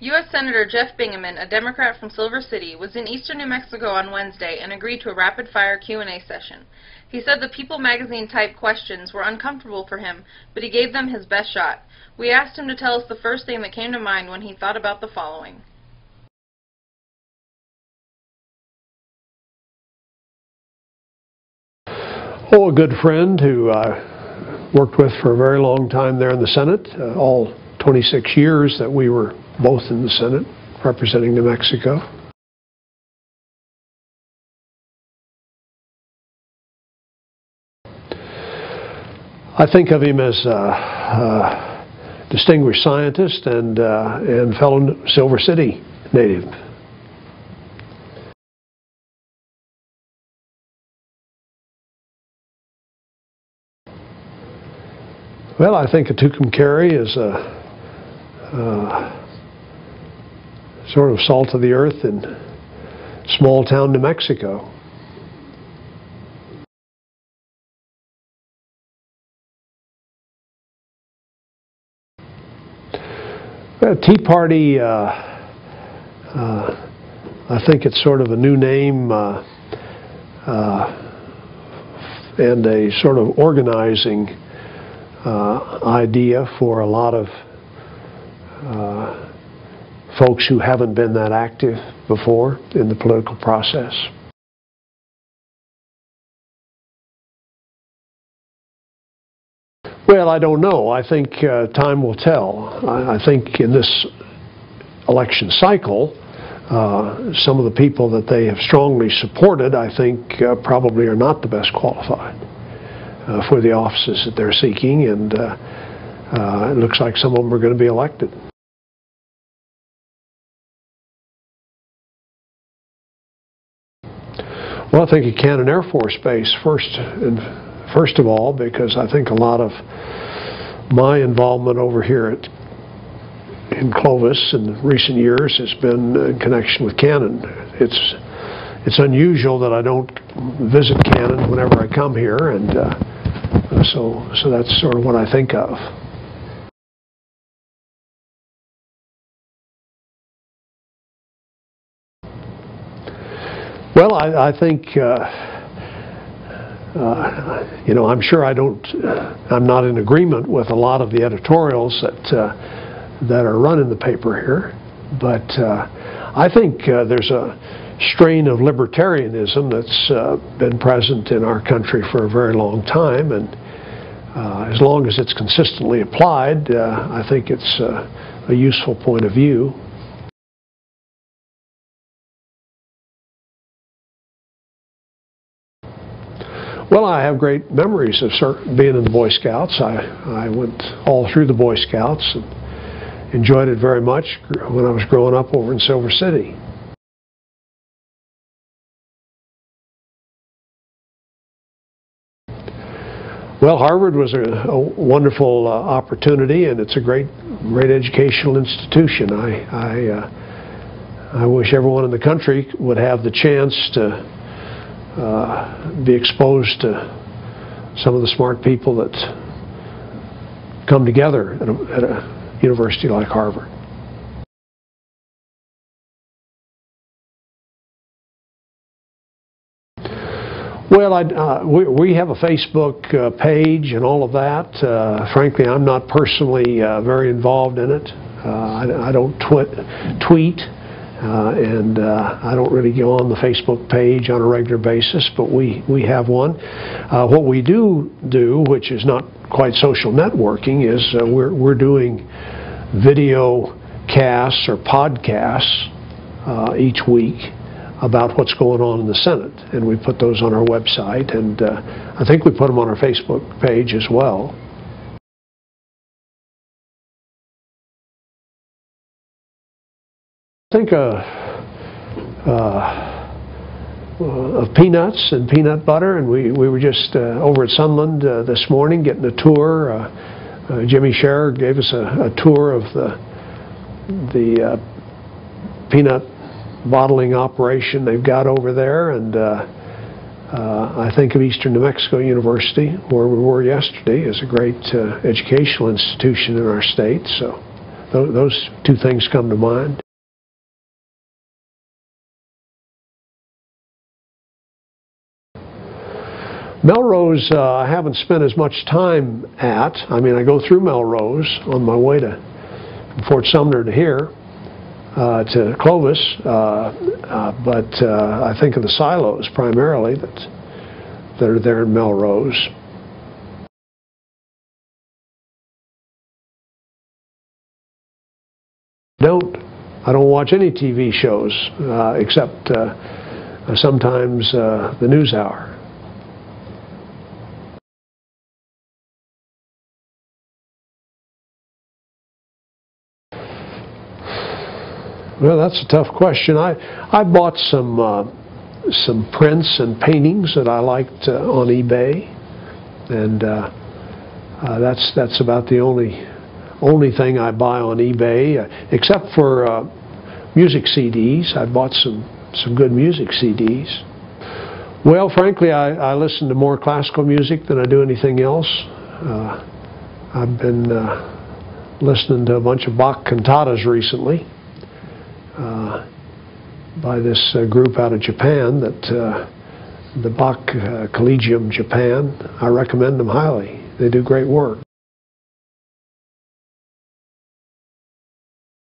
U.S. Senator Jeff Bingaman, a Democrat from Silver City, was in eastern New Mexico on Wednesday and agreed to a rapid-fire Q&A session. He said the People magazine type questions were uncomfortable for him, but he gave them his best shot. We asked him to tell us the first thing that came to mind when he thought about the following. Oh, a good friend who I worked with for a very long time there in the Senate, uh, all 26 years that we were both in the Senate representing New Mexico. I think of him as a, a distinguished scientist and, uh, and fellow Silver City native. Well, I think a Tucumcari is a, uh, sort of salt of the earth in small town New Mexico. Uh, Tea Party, uh, uh, I think it's sort of a new name uh, uh, and a sort of organizing uh, idea for a lot of folks who haven't been that active before in the political process. Well, I don't know. I think uh, time will tell. I, I, think in this election cycle, uh, some of the people that they have strongly supported, I think, uh, probably are not the best qualified uh, for the offices that they're seeking, and uh, uh, it looks like some of them are going to be elected. Well, I think at Cannon Air Force Base first, and first of all, because I think a lot of my involvement over here at in Clovis in recent years has been in connection with Cannon. It's it's unusual that I don't visit Cannon whenever I come here, and uh, so so that's sort of what I think of. Well, I, I think, uh, uh, you know, I'm sure I don't, uh, I'm not in agreement with a lot of the editorials that, uh, that are run in the paper here, but uh, I think uh, there's a strain of libertarianism that's been present in our country for a very long time, and as long as it's consistently applied, I think it's a useful point of view. Well, I have great memories of being in the Boy Scouts. I, I went all through the Boy Scouts and enjoyed it very much when I was growing up over in Silver City. Well, Harvard was a, a wonderful uh, opportunity, and it's a great, great educational institution. I, I, uh, I wish everyone in the country would have the chance to uh, be exposed to some of the smart people that come together at a, at a university like Harvard. Well, I, uh, we, we, have a Facebook uh, page and all of that. Uh, frankly, I'm not personally uh, very involved in it. Uh, I, I, don't twi tweet. Uh, and uh, I don't really go on the Facebook page on a regular basis, but we, we have one. Uh, what we do do, which is not quite social networking, is uh, we're, we're doing video casts or podcasts uh, each week about what's going on in the Senate. And we put those on our website, and I think we put them on our Facebook page as well. Think uh, uh, of peanuts and peanut butter, and we, we were just uh, over at Sunland uh, this morning getting a tour. Uh, uh, Jimmy Shearer gave us a, a, tour of the, the peanut bottling operation they've got over there, and I think of Eastern New Mexico University, where we were yesterday, as a great educational institution in our state. So tho- those two things come to mind. Melrose, uh, I haven't spent as much time at. I mean, I go through Melrose on my way to Fort Sumner to here, uh, to Clovis, uh, uh, but uh, I think of the silos primarily that, that are there in Melrose. Don't. I don't watch any TV shows uh, except sometimes the news hour. Well, that's a tough question. I I bought some uh, some prints and paintings that I liked uh, on eBay, and uh, uh, that's that's about the only only thing I buy on eBay, uh, except for uh, music CDs. I bought some some good music CDs. Well, frankly, I, I listen to more classical music than I do anything else. I've been listening to a bunch of Bach cantatas recently by this uh, group out of Japan that uh, the Bach uh, Collegium Japan. I recommend them highly. They do great work.